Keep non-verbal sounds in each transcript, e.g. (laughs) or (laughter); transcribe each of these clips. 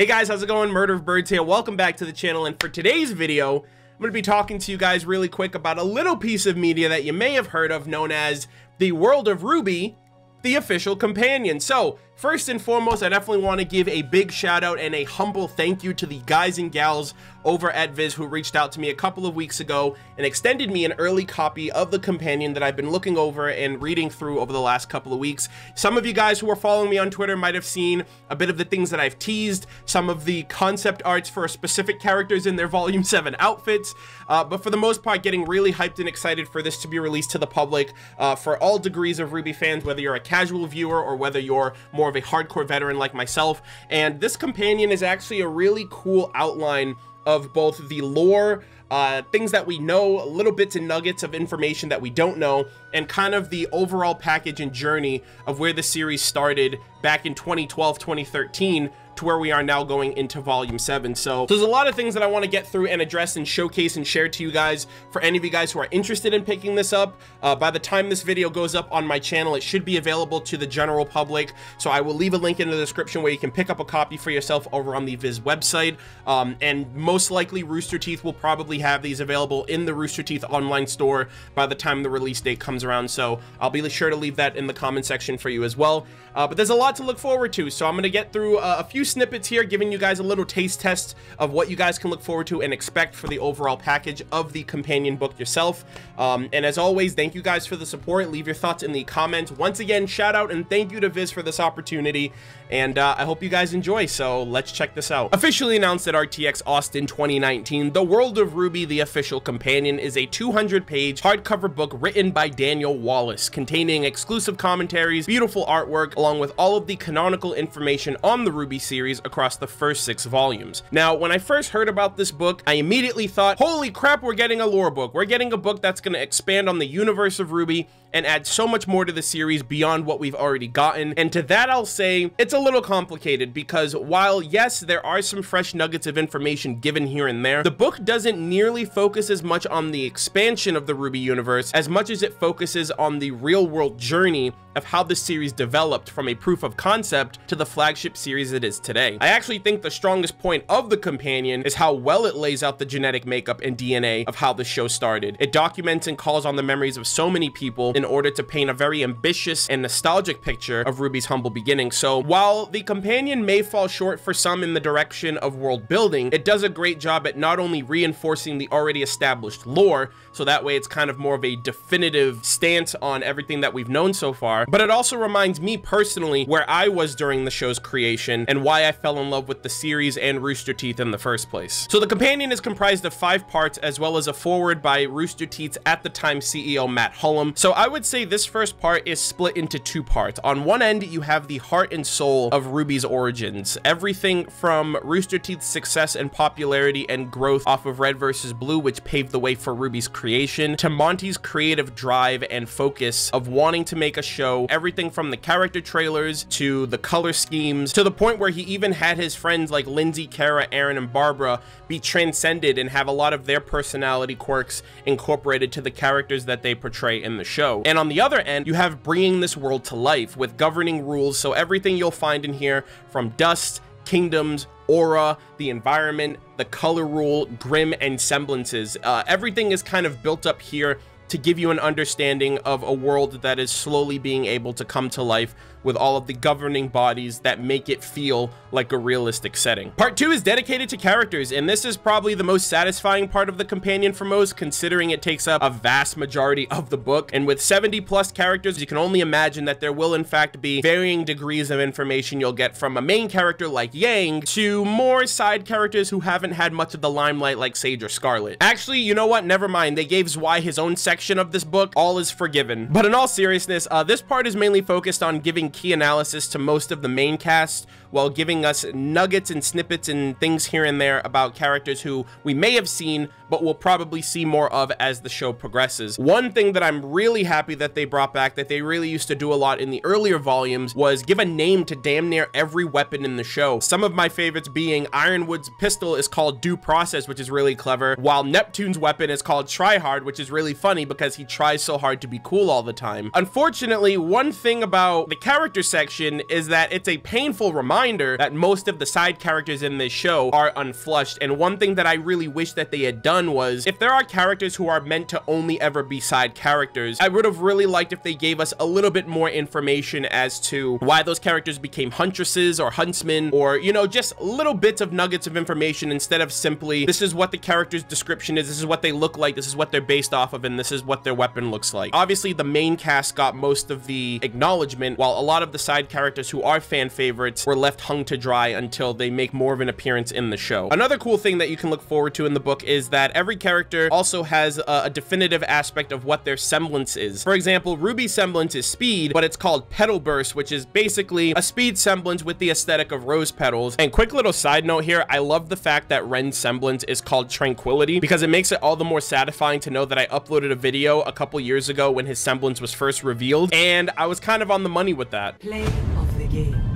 Hey guys, how's it going? Murder of Birds here. Welcome back to the channel, and for today's video, I'm going to be talking to you guys really quick about a little piece of media that you may have heard of known as the World of RWBY, the official companion. So, First and foremost, I definitely want to give a big shout out and a humble thank you to the guys and gals over at Viz who reached out to me a couple of weeks ago and extended me an early copy of the companion that I've been looking over and reading through over the last couple of weeks. Some of you guys who are following me on Twitter might have seen a bit of the things that I've teased, some of the concept arts for specific characters in their Volume (laughs) 7 outfits, uh, but for the most part, getting really hyped and excited for this to be released to the public uh, for all degrees of RWBY fans, whether you're a casual viewer or whether you're more of a hardcore veteran like myself. And this companion is actually a really cool outline of both the lore, uh, things that we know, little bits and nuggets of information that we don't know, and kind of the overall package and journey of where the series started back in 2012, 2013 to where we are now going into volume 7 so there's a lot of things that I want to get through and address and showcase and share to you guys. For any of you guys who are interested in picking this up uh, by the time this video goes up on my channel it should be available to the general public. So I will leave a link in the description where you can pick up a copy for yourself over on the Viz website. Um, and most likely Rooster Teeth will probably have these available in the Rooster Teeth online store by the time the release date comes around. So I'll be sure to leave that in the comment section for you as well. Uh, but there's a lot to look forward to. So I'm going to get through uh, a few snippets here, giving you guys a little taste test of what you guys can look forward to and expect for the overall package of the companion book yourself. Um, and as always, thank you guys for the support. Leave your thoughts in the comments. Once again, shout out and thank you to Viz for this opportunity. And uh, I hope you guys enjoy, so let's check this out. Officially announced at RTX Austin 2019, The World of RWBY, the official companion, is a 200-page hardcover book written by Daniel Wallace, containing exclusive commentaries, beautiful artwork, along with all of the canonical information on the RWBY series across the first six volumes. Now, when I first heard about this book, I immediately thought, holy crap, we're getting a lore book. We're getting a book that's going to expand on the universe of RWBY and add so much more to the series beyond what we've already gotten. And to that, I'll say it's a little complicated because while yes, there are some fresh nuggets of information given here and there, the book doesn't nearly focus as much on the expansion of the RWBY universe as much as it focuses on the real world journey of how the series developed from a proof of concept to the flagship series it is today. I actually think the strongest point of the companion is how well it lays out the genetic makeup and DNA of how the show started. It documents and calls on the memories of so many people in order to paint a very ambitious and nostalgic picture of RWBY's humble beginning. So while the companion may fall short for some in the direction of world building, it does a great job at not only reinforcing the already established lore, so that way it's kind of more of a definitive stance on everything that we've known so far, but it also reminds me personally where I was during the show's creation and why I fell in love with the series and Rooster Teeth in the first place. So the companion is comprised of five parts as well as a foreword by Rooster Teeth's at the time CEO Matt Hullum. So I would say this first part is split into two parts. On one end, you have the heart and soul of RWBY's origins. Everything from Rooster Teeth's success and popularity and growth off of Red vs. Blue, which paved the way for RWBY's creation, to Monty's creative drive and focus of wanting to make a show, everything from the character trailers to the color schemes, to the point where he even had his friends like Lindsay, Kara, Arryn, and Barbara be transcended and have a lot of their personality quirks incorporated to the characters that they portray in the show. And on the other end, you have bringing this world to life with governing rules, so everything you'll find in here from dust, kingdoms, aura, the environment, the color rule, Grimm, and semblances. Uh, everything is kind of built up here to give you an understanding of a world that is slowly being able to come to life with all of the governing bodies that make it feel like a realistic setting. Part 2 is dedicated to characters, and this is probably the most satisfying part of the companion for most, considering it takes up a vast majority of the book, and with 70 plus characters, you can only imagine that there will in fact be varying degrees of information you'll get from a main character like Yang to more side characters who haven't had much of the limelight like Sage or Scarlet. Actually, you know what? Never mind. They gave Zwei his own section of this book. All is forgiven. But in all seriousness, uh, this part is mainly focused on giving key analysis to most of the main cast while giving us nuggets and snippets and things here and there about characters who we may have seen but we'll probably see more of as the show progresses. One thing that I'm really happy that they brought back that they really used to do a lot in the earlier volumes was give a name to damn near every weapon in the show. Some of my favorites being Ironwood's pistol is called Due Process, which is really clever, while Neptune's weapon is called Tri-Hard, which is really funny because he tries so hard to be cool all the time. Unfortunately, one thing about the character section is that it's a painful reminder that most of the side characters in this show are unflushed. And one thing that I really wish that they had done was if there are characters who are meant to only ever be side characters, I would have really liked if they gave us a little bit more information as to why those characters became huntresses or huntsmen or, you know, just little bits of nuggets of information instead of simply this is what the character's description is, this is what they look like, this is what they're based off of, and this is what their weapon looks like. Obviously, the main cast got most of the acknowledgement, while a lot of the side characters who are fan favorites were left hung to dry until they make more of an appearance in the show. Another cool thing that you can look forward to in the book is that every character also has a, a definitive aspect of what their semblance is. For example, Ruby's semblance is speed, but it's called petal burst, which is basically a speed semblance with the aesthetic of rose petals. And quick little side note here, I love the fact that Ren's semblance is called tranquility because it makes it all the more satisfying to know that I uploaded a video a couple years ago when his semblance was first revealed, and I was kind of on the money with that. Play of the game.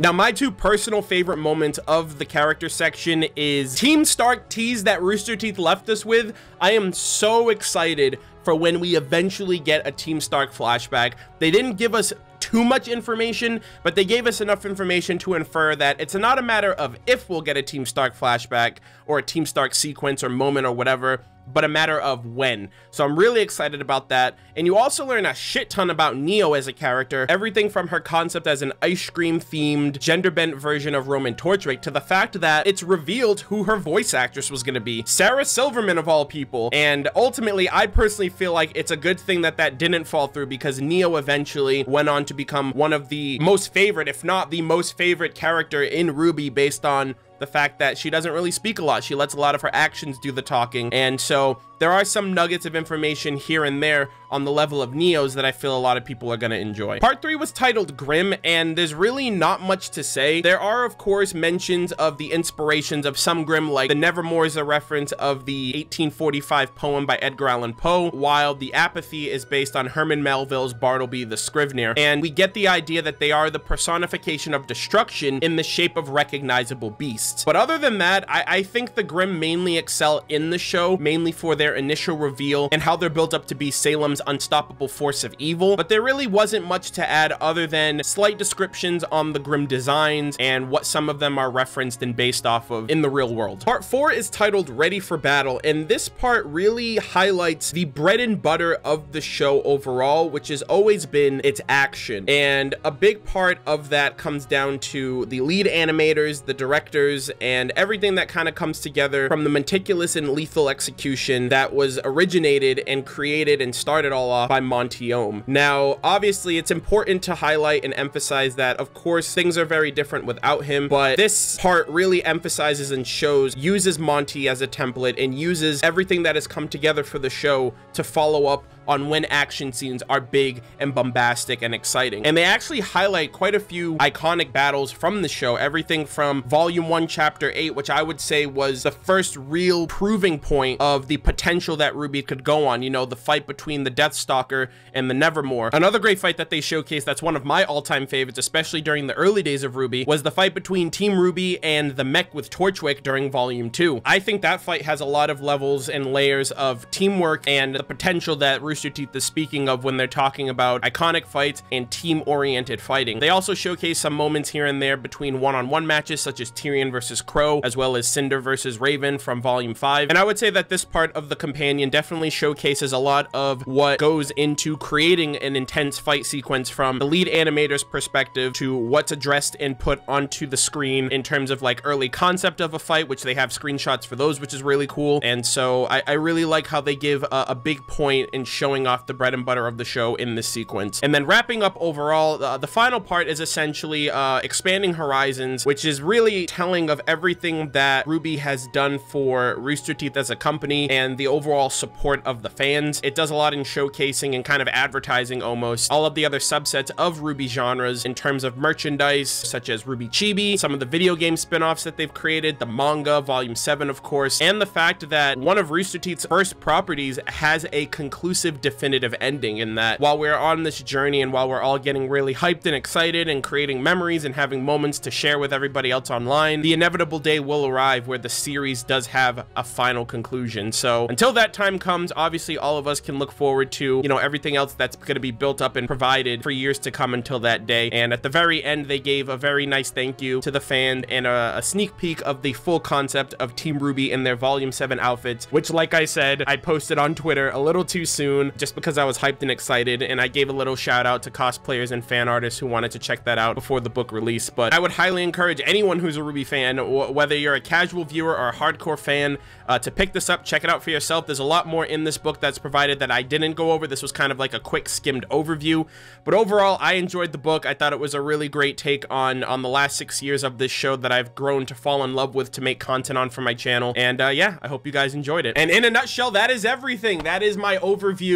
Now, my two personal favorite moments of the character section is Team STRQ tease that Rooster Teeth left us with. I am so excited for when we eventually get a Team STRQ flashback. They didn't give us too much information, but they gave us enough information to infer that it's not a matter of if we'll get a Team STRQ flashback or a Team STRQ sequence or moment or whatever but a matter of when. So I'm really excited about that. And you also learn a shit ton about Neo as a character, everything from her concept as an ice cream themed gender bent version of Roman Torchwick to the fact that it's revealed who her voice actress was to be. Sarah Silverman of all people. And ultimately, I personally feel like it's a good thing that that didn't fall through because Neo eventually went on to become one of the most favorite, if not the most favorite character in RWBY based on the fact that she doesn't really speak a lot. She lets a lot of her actions do the talking. And so there are some nuggets of information here and there on the level of Neos that I feel a lot of people are going to enjoy. Part 3 was titled Grimm, and there's really not much to say. There are, of course, mentions of the inspirations of some Grimm, like the Nevermore is a reference of the 1845 poem by Edgar Allan Poe, while the Apathy is based on Herman Melville's Bartleby the Scrivener. And we get the idea that they are the personification of destruction in the shape of recognizable beasts. But other than that, I, I think the Grimm mainly excel in the show, mainly for their initial reveal and how they're built up to be Salem's unstoppable force of evil, but there really wasn't much to add other than slight descriptions on the Grimm designs and what some of them are referenced and based off of in the real world. Part 4 is titled Ready for Battle, and this part really highlights the bread and butter of the show overall, which has always been its action. And a big part of that comes down to the lead animators, the directors, and everything that kind of comes together from the meticulous and lethal execution that was originated and created and started all off by Monty Oum. Now, obviously, it's important to highlight and emphasize that, of course, things are very different without him, but this part really emphasizes and shows, uses Monty as a template and uses everything that has come together for the show to follow up on when action scenes are big and bombastic and exciting. And they actually highlight quite a few iconic battles from the show, everything from Volume 1, Chapter 8, which I would say was the first real proving point of the potential that RWBY could go on, you know, the fight between the Deathstalker and the Nevermore. Another great fight that they showcased that's one of my all-time favorites, especially during the early days of RWBY, was the fight between Team RWBY and the mech with Torchwick during Volume 2. I think that fight has a lot of levels and layers of teamwork and the potential that Rooster Rooster Teeth is speaking of when they're talking about iconic fights and team-oriented fighting. They also showcase some moments here and there between one-on-one -on -one matches such as Tyrian versus Qrow, as well as Cinder versus Raven from Volume 5. And I would say that this part of the companion definitely showcases a lot of what goes into creating an intense fight sequence from the lead animator's perspective to what's addressed and put onto the screen in terms of like early concept of a fight, which they have screenshots for those, which is really cool. And so I, I really like how they give a, a big point in showing showing off the bread and butter of the show in this sequence. And then wrapping up overall, uh, the final part is essentially uh, expanding horizons, which is really telling of everything that RWBY has done for Rooster Teeth as a company and the overall support of the fans. It does a lot in showcasing and kind of advertising almost all of the other subsets of RWBY genres in terms of merchandise, such as RWBY Chibi, some of the video game spin-offs that they've created, the manga, volume 7 of course, and the fact that one of Rooster Teeth's first properties has a conclusive definitive ending in that while we're on this journey and while we're all getting really hyped and excited and creating memories and having moments to share with everybody else online, the inevitable day will arrive where the series does have a final conclusion. So until that time comes, obviously all of us can look forward to, you know, everything else that's going to be built up and provided for years to come until that day. And at the very end, they gave a very nice thank you to the fan and a, a sneak peek of the full concept of Team RWBY in their Volume 7 outfits, which like I said, I posted on Twitter a little too soon just because I was hyped and excited. And I gave a little shout out to cosplayers and fan artists who wanted to check that out before the book release. But I would highly encourage anyone who's a RWBY fan, whether you're a casual viewer or a hardcore fan, uh, to pick this up, check it out for yourself. There's a lot more in this book that's provided that I didn't go over. This was kind of like a quick skimmed overview. But overall, I enjoyed the book. I thought it was a really great take on, on the last six years of this show that I've grown to fall in love with to make content on for my channel. And uh, yeah, I hope you guys enjoyed it. And in a nutshell, that is everything. That is my overview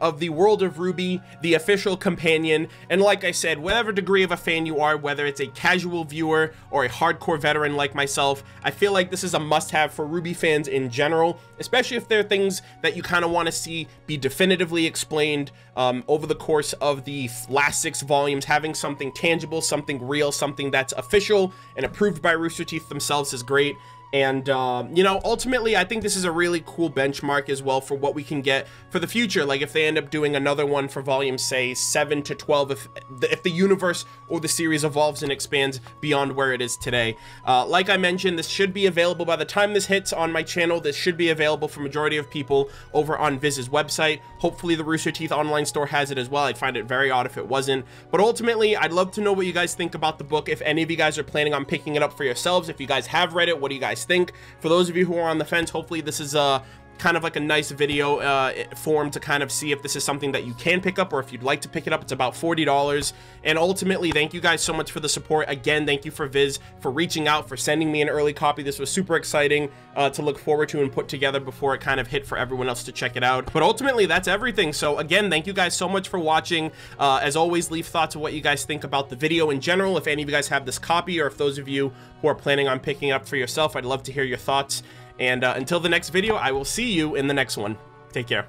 of the World of RWBY, the official companion. And like I said, whatever degree of a fan you are, whether it's a casual viewer or a hardcore veteran like myself, I feel like this is a must-have for RWBY fans in general, especially if there are things that you kind of want to see be definitively explained um, over the course of the last six volumes. Having something tangible, something real, something that's official and approved by Rooster Teeth themselves is great. And, um, you know, ultimately, I think this is a really cool benchmark as well for what we can get for the future. Like, if they end up doing another one for volume, say, 7 to 12, if, if the universe or the series evolves and expands beyond where it is today. Uh, like I mentioned, this should be available by the time this hits on my channel. This should be available for majority of people over on Viz's website. Hopefully, the Rooster Teeth online store has it as well. I'd find it very odd if it wasn't. But ultimately, I'd love to know what you guys think about the book. If any of you guys are planning on picking it up for yourselves, if you guys have read it, what do you guys guys think. For those of you who are on the fence, hopefully this is a kind of like a nice video uh, form to kind of see if this is something that you can pick up or if you'd like to pick it up. It's about $40. And ultimately, thank you guys so much for the support. Again, thank you for Viz for reaching out, for sending me an early copy. This was super exciting uh, to look forward to and put together before it kind of hit for everyone else to check it out. But ultimately, that's everything. So again, thank you guys so much for watching. Uh, as always, leave thoughts of what you guys think about the video in general. If any of you guys have this copy or if those of you who are planning on picking it up for yourself, I'd love to hear your thoughts. And uh, until the next video, I will see you in the next one. Take care.